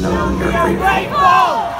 know you're grateful.